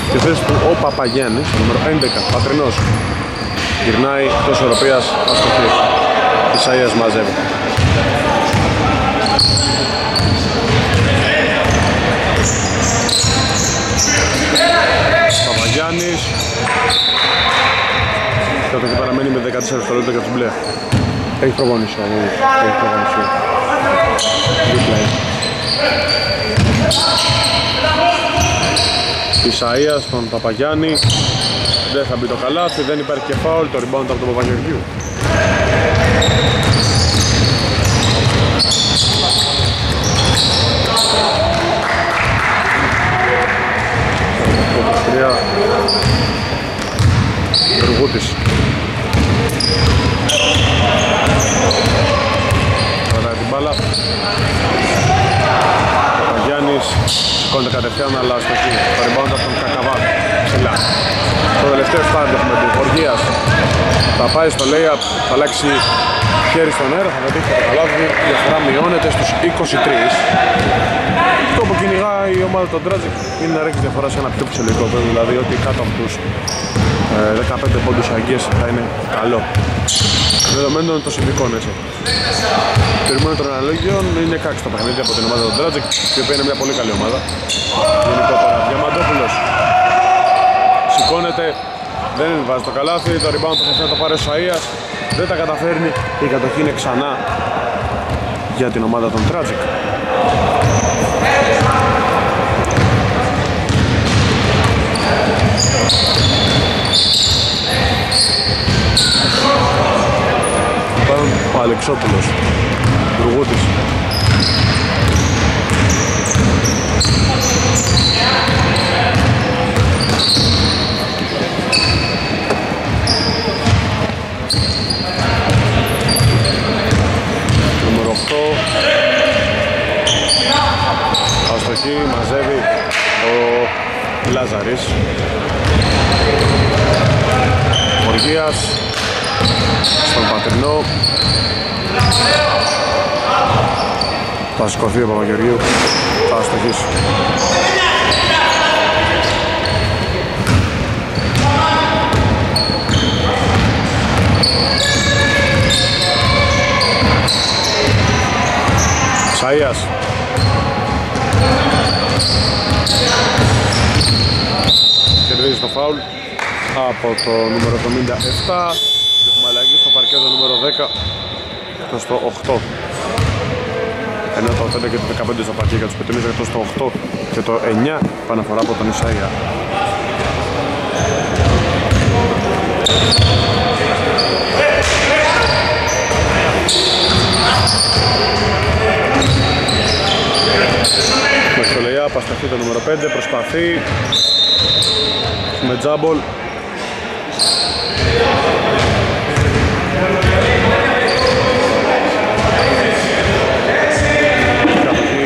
στη θέση του ο Παπαγιάννης, το νούμερο 11, Πατρινός γυρνάει εκτός Ευρωπαίας αστοχή Ισαΐας μαζεύει. Παπαγιάννης Κάτω και παραμένει με 14 δευτερόλεπτα για τους μπλε. Έχει προπόνηση ο Έχει προπόνηση. Δίπλα είναι Ισαΐας τον Παπαγιάννη δεν θα μπει το καλάθι, δεν υπάρχει και φάουλ, το rebound από τον Παπαγεωργίου. Τρία. Ρουγούτης. Κρατάει την μπάλα. Παπαγιάννης σηκώνεται κατευθείαν αλλά στο εκεί. Το rebound από τον Κακαβά. Ψηλά. Το τελευταίο στάδιο έχουμε την Γοργίας. Θα πάει στο layup, θα αλλάξει χέρι στον αέρα, θα πετύχει το καλάθι. Η διαφορά μειώνεται στους 23. Αυτό που κυνηγάει η ομάδα των Τράτζικ είναι να ρίξει διαφορά σε ένα πιο ψηλικό επίπεδο, δηλαδή ότι κάτω από τους ε, 15 πόντους αγγίες θα είναι καλό. Δεδομένων των συνδικών έτσι. Περιμένω των αναλόγιων είναι κάξι το παιχνίδι από την ομάδα των Τράτζικ, η οποία είναι μια πολύ καλή ομάδα. Γενικότερα, Διαμαντόπουλος σηκώνεται, δεν βάζει το καλάθι, το rebound που θα το πάρει ο Σαΐας, δεν τα καταφέρνει, η κατοχή είναι ξανά για την ομάδα των Tragic. Πάνω ο Αλεξόπουλος, Ρουγούτης. Νούμερο 8 Αστοχή μαζεύει ο Λάζαρης. Μοργίας στον Πατρινό. Θα σηκωθεί ο Παπαγεωργίου θα αστοχίσει Σαΐας. Κερδίζει το φάουλ από το νούμερο 77 και έχουμε αλλαγή στο παρκέτο νούμερο 10 και στο 8 ενώ το 5 και το 15 στο παρκέ για τους πετρινούς εκτός το 8 και το 9 παναφορά από τον Ισαΐα. Με στο Λεϊά, πασταχή το νούμερο 5, προσπαθεί. Με τζάμπολ Κατοχή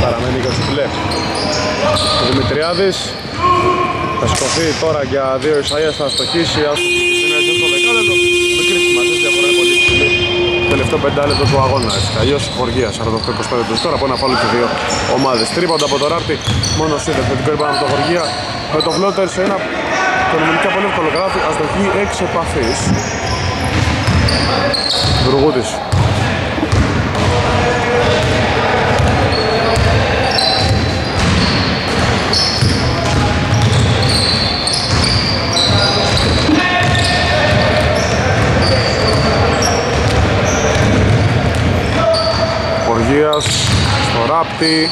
παραμένει για τους μπλε Ο Δημητριάδης θα σηκωθεί τώρα για δύο Ισαΐας θα αστοχίσει άστοχη στο δεκάλεπτο μικρή σημασία διαφορά είναι πολύ ψηλή τελευταίο πεντάλεπτο του αγώνα. Έτσι αλλιώς χοργία 48-25 του τώρα από ένα φάλο και δύο ομάδες. Τρίποντα από το Ράπτη μόνο σύνδεση με την κόρυμπα από το χοργία. Με το φλότερ σε ένα οικονομικά πολύ εύκολο γράφει. Αστοχή 6 επαφής. Βουργούτης. Γεωργίας στο ράπτη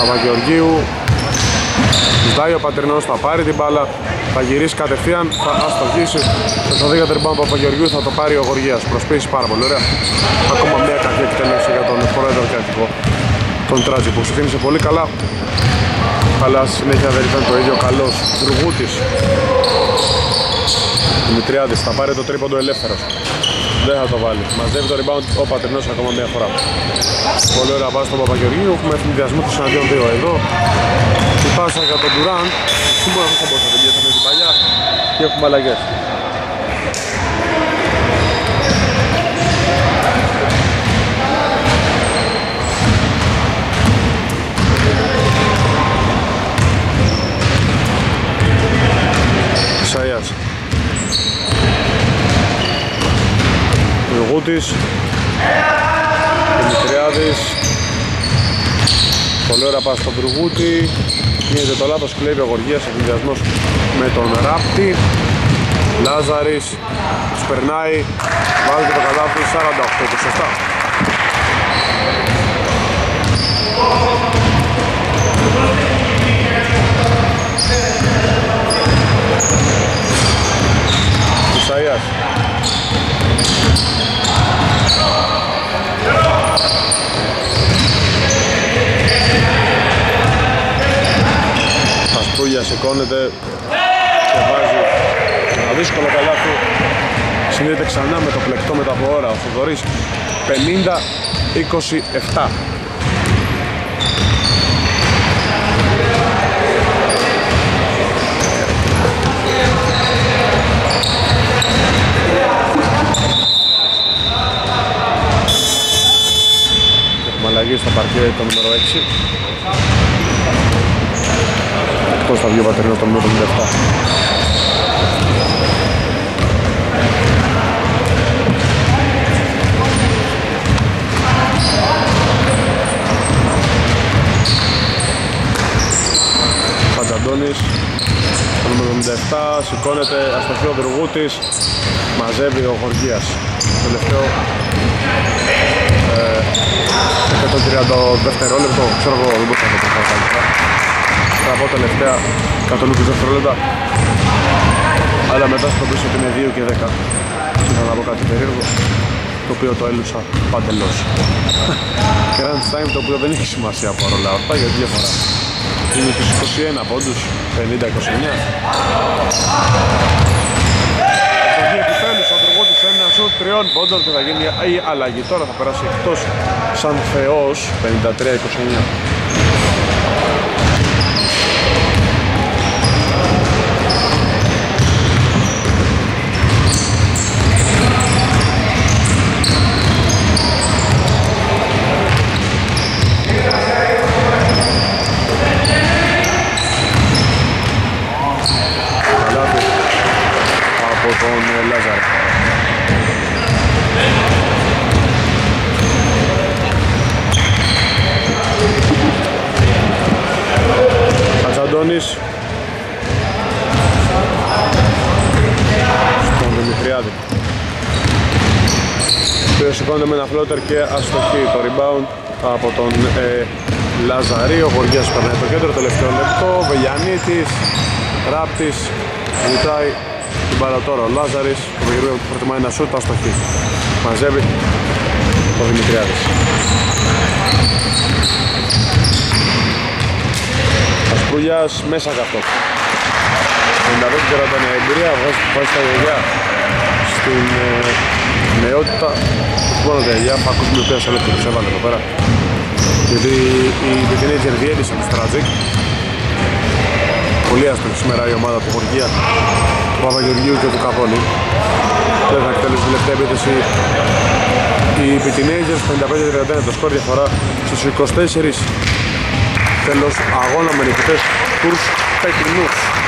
Παπαγεωργίου Ζητάει ο Πατρινός, θα πάρει την μπάλα θα γυρίσει κατευθείαν, θα αστοχίσει και το δίγα τριμπάν Παπαγεωργίου θα το πάρει ο Γοργίας προσπίσει πάρα πολύ ωραία. Ακόμα μια κακή εκτέλεση για τον πρόεδρο και αρχικό τον Τράτζι που ξεκίνησε πολύ καλά. Αλλά συνέχεια δεν ήταν το ίδιο. Καλός Δρουγούτης. Δημητριάδης θα πάρει το τρίποντο ελεύθερος δεν θα το βάλει. Μαζεύει το rebound ο Πατρινός ακόμα μια φορά. Πολύ ωραία βάση στον Παπαγεωργίου. Έχουμε ευνηδιασμό του συναντίον 2 εδώ. Η πάσα για τον Τουράν. Σήμερα αυτό θα μπορούσε να τελειώσει αυτή την παλιά. Και έχουμε αλλαγές. Γούτης Δημητριάδης. Πολύ ωραία πάση στον Βουργούτη Γίνεται το λάθος, κλέβει ο Γοργίας Εκδυασμός με τον Ράπτη. Λάζαρης Σπερνάει Βάζει το καλάθι 48 και σωστά Ισαΐας Πασπούλια σηκώνεται και βάζει ένα δύσκολο καλάθι συνδέεται ξανά με το πλεκτό μετά από ώρα ο Θοδωρής 50-27 αλλαγή στο παρκέ το νούμερο 6 εκτός θα βγει ο Πατερίνος το νούμερο 57 Φατζαντώνης το νούμερο 77 σηκώνεται αστοχή ο Δουργούτης μαζεύει ο Γοργίας τελευταίο και το 30 δευτερόλεπτο, ξέρω εγώ, δεν μπορούσα να το πω καλύτερα. Θα πω τελευταία κατολούκους δευτερόλεπτα. Αλλά μετά στο πίσω ότι είναι 2 και 10. Και θα πω κάτι περίεργο, το οποίο το έλουσα παντελώς. Grand time το οποίο δεν έχει σημασία παρόλα αυτά γιατί διαφορά. Είναι τους 21 πόντους, 50-29 σουτ τριών πόντων και θα γίνει η αλλαγή. Τώρα θα περάσει εκτός σαν θεός 53-29. Αντώνης. Στον Δημητριάδη. Που σηκώνεται με ένα φλότερ και αστοχή. Το rebound από τον ε, Λαζαρί, ο Γοργιάς περνάει το κέντρο, τελευταίο λεπτό, Βελιανίτης, Ράπτης, ζητάει την μπάλα τώρα ο Λάζαρης, ο Βεγερούια που προτιμάει ένα σούτ, αστοχή. Μαζεύει ο Δημητριάδης. Κούλιας μέσα καυτό. 55 τώρα ήταν εμπειρία, βάζει τα γελιά στην ε, νεότητα, όχι μόνο τα γελιά, θα ακούσουμε ποια σε λεπτό τους έβαλε εδώ πέρα. Γιατί η Τετινέιτζερ διέλυσαν του Στράτζικ. Πολύ άστοχη σήμερα η ομάδα του Χοργία, του Παπαγεωργίου και του Καπώνη. Δεν θα εκτέλεσει τελευταία επίθεση οι Teenagers 55-31 το σκορ διαφορά στους 24 τέλος αγώνα με νικητές τους Πεκινούς.